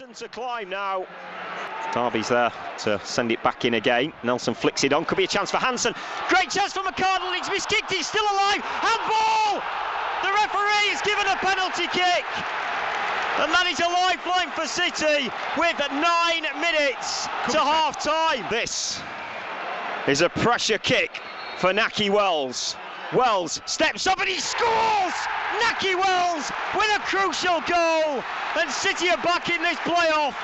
mountain to climb now. Darby's there to send it back in again. Nelson flicks it on. Could be a chance for Hanson. Great chance for McArdle. missed miskicked. He's still alive. Handball! The referee's given a penalty kick. And that is a lifeline for City with nine minutes to half time. This is a pressure kick for Nahki Wells. Wells steps up and he scores! Nahki Wells with a crucial goal, and City are back in this playoff.